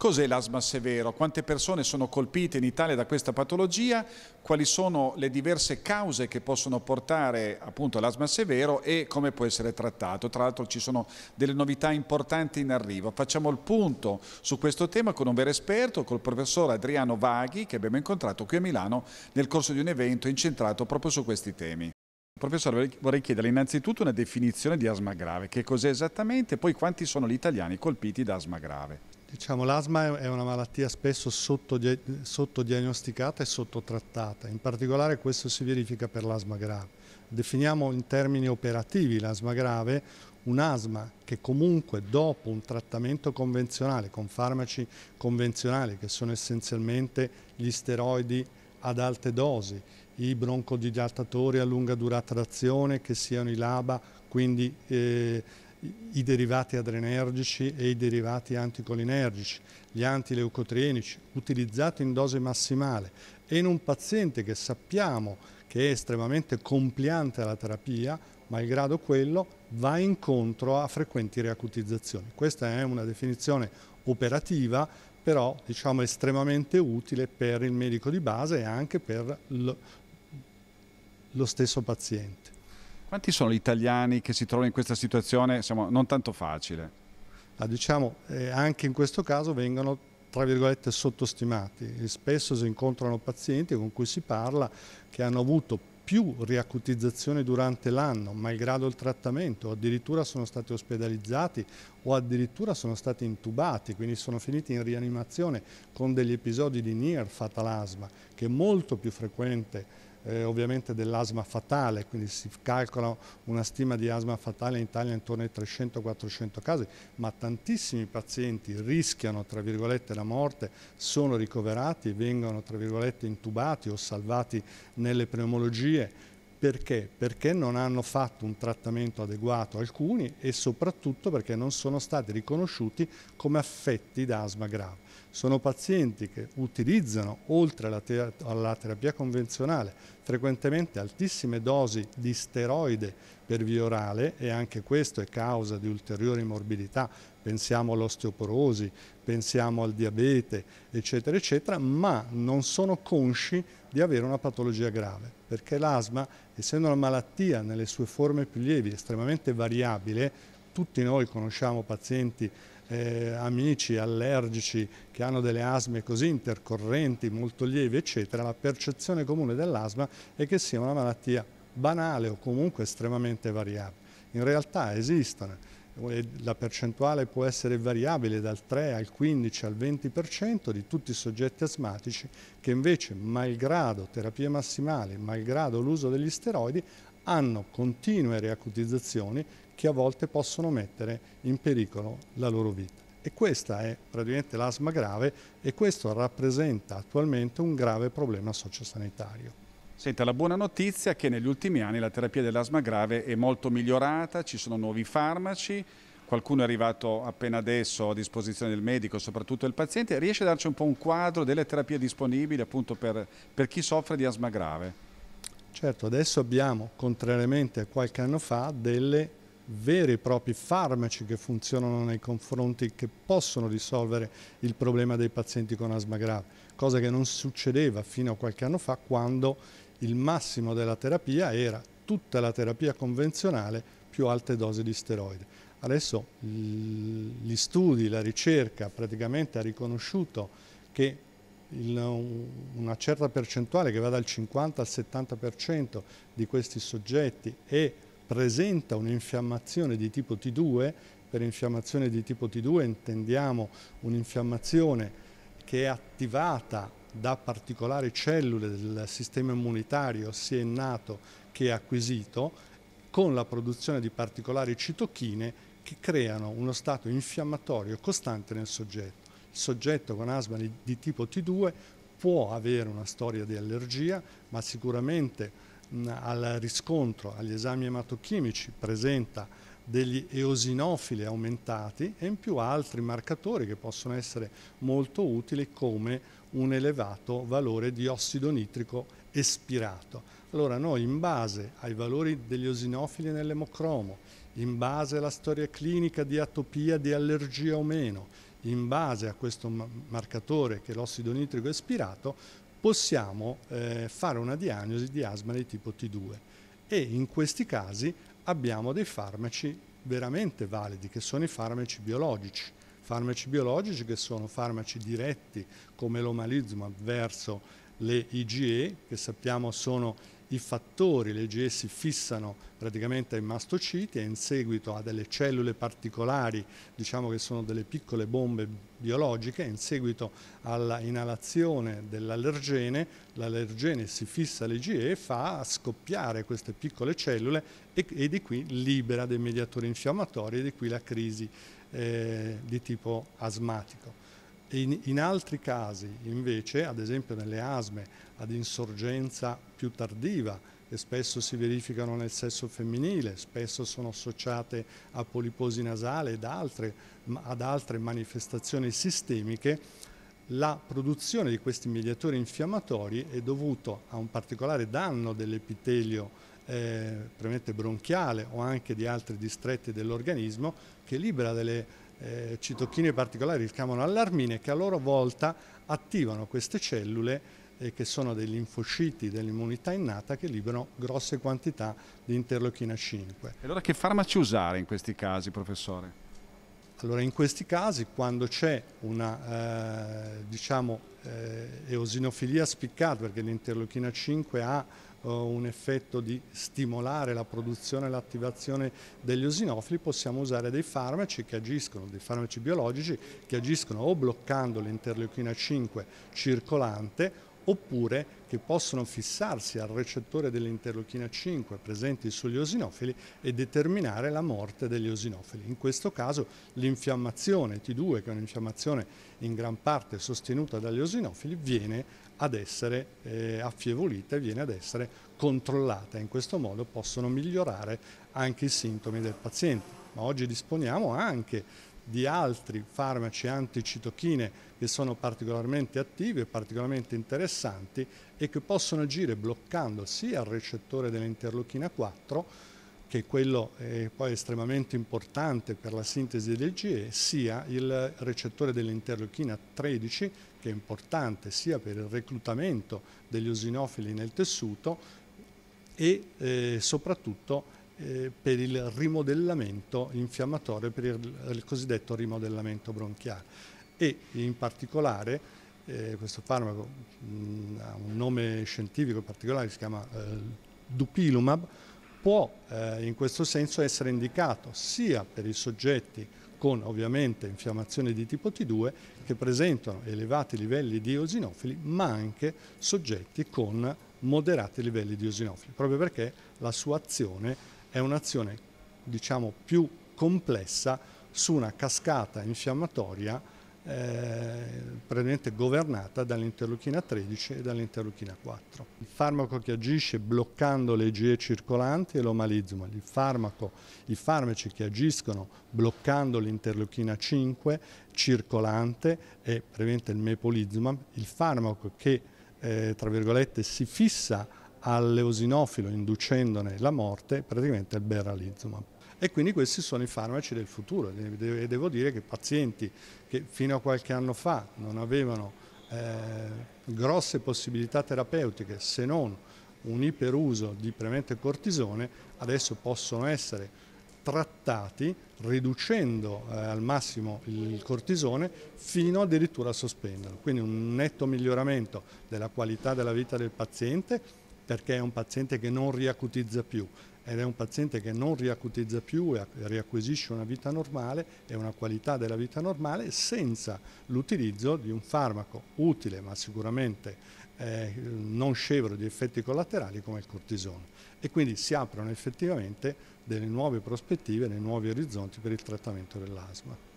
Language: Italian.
Cos'è l'asma severo? Quante persone sono colpite in Italia da questa patologia? Quali sono le diverse cause che possono portare appunto all'asma severo e come può essere trattato? Tra l'altro ci sono delle novità importanti in arrivo. Facciamo il punto su questo tema con un vero esperto, col professor Adriano Vaghi che abbiamo incontrato qui a Milano nel corso di un evento incentrato proprio su questi temi. Professore, vorrei chiedere innanzitutto una definizione di asma grave. Che cos'è esattamente e poi quanti sono gli italiani colpiti da asma grave? Diciamo, l'asma è una malattia spesso sottodiagnosticata e sottotrattata, in particolare questo si verifica per l'asma grave. Definiamo in termini operativi l'asma grave un'asma che comunque dopo un trattamento convenzionale con farmaci convenzionali che sono essenzialmente gli steroidi ad alte dosi, i broncodilatatori a lunga durata d'azione che siano i LABA, quindi eh, i derivati adrenergici e i derivati anticolinergici, gli antileucotrienici utilizzati in dose massimale e in un paziente che sappiamo che è estremamente compliante alla terapia, malgrado quello va incontro a frequenti reacutizzazioni. Questa è una definizione operativa, però diciamo estremamente utile per il medico di base e anche per lo stesso paziente. Quanti sono gli italiani che si trovano in questa situazione Insomma, non tanto facile? Ah, diciamo, eh, anche in questo caso vengono tra virgolette sottostimati. Spesso si incontrano pazienti con cui si parla che hanno avuto più riacutizzazioni durante l'anno, malgrado il trattamento, addirittura sono stati ospedalizzati o addirittura sono stati intubati, quindi sono finiti in rianimazione con degli episodi di near fatal asma, che è molto più frequente eh, ovviamente dell'asma fatale, quindi si calcola una stima di asma fatale in Italia intorno ai 300-400 casi, ma tantissimi pazienti rischiano tra virgolette la morte, sono ricoverati, vengono tra virgolette intubati o salvati nelle pneumologie. Perché? Perché non hanno fatto un trattamento adeguato alcuni e soprattutto perché non sono stati riconosciuti come affetti da asma grave sono pazienti che utilizzano, oltre alla, ter alla terapia convenzionale, frequentemente altissime dosi di steroide per via orale e anche questo è causa di ulteriori morbidità, pensiamo all'osteoporosi, pensiamo al diabete, eccetera, eccetera, ma non sono consci di avere una patologia grave, perché l'asma, essendo una malattia nelle sue forme più lievi, estremamente variabile, tutti noi conosciamo pazienti eh, amici allergici che hanno delle asme così intercorrenti, molto lievi, eccetera, la percezione comune dell'asma è che sia una malattia banale o comunque estremamente variabile. In realtà esistono, la percentuale può essere variabile dal 3 al 15 al 20% di tutti i soggetti asmatici che invece, malgrado terapie massimali, malgrado l'uso degli steroidi, hanno continue riacutizzazioni che a volte possono mettere in pericolo la loro vita. E questa è praticamente l'asma grave e questo rappresenta attualmente un grave problema sociosanitario. Senta, la buona notizia è che negli ultimi anni la terapia dell'asma grave è molto migliorata, ci sono nuovi farmaci, qualcuno è arrivato appena adesso a disposizione del medico, soprattutto del paziente, riesce a darci un po' un quadro delle terapie disponibili appunto per, per chi soffre di asma grave? Certo, adesso abbiamo, contrariamente a qualche anno fa, delle veri e propri farmaci che funzionano nei confronti, che possono risolvere il problema dei pazienti con asma grave, cosa che non succedeva fino a qualche anno fa quando il massimo della terapia era tutta la terapia convenzionale più alte dosi di steroidi. Adesso gli studi, la ricerca praticamente ha riconosciuto che una certa percentuale che va dal 50 al 70% di questi soggetti è presenta un'infiammazione di tipo T2, per infiammazione di tipo T2 intendiamo un'infiammazione che è attivata da particolari cellule del sistema immunitario sia innato che acquisito, con la produzione di particolari citochine che creano uno stato infiammatorio costante nel soggetto. Il soggetto con asma di tipo T2 può avere una storia di allergia, ma sicuramente al riscontro agli esami ematochimici presenta degli eosinofili aumentati e in più altri marcatori che possono essere molto utili come un elevato valore di ossido nitrico espirato. Allora noi in base ai valori degli eosinofili nell'emocromo, in base alla storia clinica di atopia, di allergia o meno, in base a questo marcatore che è l'ossido nitrico espirato possiamo eh, fare una diagnosi di asma di tipo T2 e in questi casi abbiamo dei farmaci veramente validi che sono i farmaci biologici. Farmaci biologici che sono farmaci diretti come l'omalizumab verso le IgE che sappiamo sono i fattori, le IgE si fissano praticamente ai mastociti e in seguito a delle cellule particolari, diciamo che sono delle piccole bombe biologiche, in seguito alla inalazione dell'allergene, l'allergene si fissa all'IgE e fa scoppiare queste piccole cellule e, e, di qui libera dei mediatori infiammatori e di qui la crisi eh, di tipo asmatico. In, in, altri casi invece, ad esempio nelle asme ad insorgenza più tardiva, che spesso si verificano nel sesso femminile, spesso sono associate a poliposi nasale ed altre, ad altre manifestazioni sistemiche, la produzione di questi mediatori infiammatori è dovuta a un particolare danno dell'epitelio eh, bronchiale o anche di altri distretti dell'organismo che libera delle eh, citochine particolari che chiamano allarmine che a loro volta attivano queste cellule eh, che sono dei linfociti dell'immunità innata che liberano grosse quantità di interleuchina 5. E allora che farmaci usare in questi casi, professore? Allora in questi casi quando c'è una eh, diciamo, eh, eosinofilia spiccata perché l'interleuchina 5 ha un effetto di stimolare la produzione e l'attivazione degli osinofili, possiamo usare dei farmaci che agiscono, dei farmaci biologici che agiscono o bloccando l'interleuchina 5 circolante oppure che possono fissarsi al recettore dell'interleuchina 5 presenti sugli osinofili e determinare la morte degli osinofili. In questo caso l'infiammazione T2, che è un'infiammazione in gran parte sostenuta dagli osinofili, viene ad essere eh, affievolita e viene ad essere controllata. In questo modo possono migliorare anche i sintomi del paziente. Ma oggi disponiamo anche di altri farmaci anticitochine che sono particolarmente attivi e particolarmente interessanti e che possono agire bloccando sia il recettore dell'interleuchina 4 che è quello è poi estremamente importante per la sintesi del GE, sia il recettore dell'interleuchina 13 che è importante sia per il reclutamento degli osinofili nel tessuto e eh, soprattutto eh, per il rimodellamento infiammatorio, per il, il, cosiddetto rimodellamento bronchiale. E in particolare eh, questo farmaco mh, ha un nome scientifico particolare, si chiama eh, Dupilumab, può eh, in questo senso essere indicato sia per i soggetti con ovviamente infiammazione di tipo T2 che presentano elevati livelli di eosinofili, ma anche soggetti con moderati livelli di eosinofili, proprio perché la sua azione è un'azione diciamo più complessa su una cascata infiammatoria eh, governata dall'interleuchina 13 e dall'interleuchina 4. Il farmaco che agisce bloccando le IgE circolanti è l'omalizumab, i farmaci che agiscono bloccando l'interleuchina 5 circolante è il mepolizumab, il farmaco che eh, tra virgolette si fissa all'eosinofilo inducendone la morte praticamente il beralizumab. E quindi questi sono i farmaci del futuro e devo dire che pazienti che fino a qualche anno fa non avevano eh, grosse possibilità terapeutiche se non un iperuso di premente cortisone adesso possono essere trattati riducendo eh, al massimo il cortisone fino addirittura a sospenderlo. Quindi un netto miglioramento della qualità della vita del paziente perché è un paziente che non riacutizza più ed è un paziente che non riacutizza più e riacquisisce una vita normale e una qualità della vita normale senza l'utilizzo di un farmaco utile ma sicuramente eh, non scevro di effetti collaterali come il cortisone e quindi si aprono effettivamente delle nuove prospettive, dei nuovi orizzonti per il trattamento dell'asma.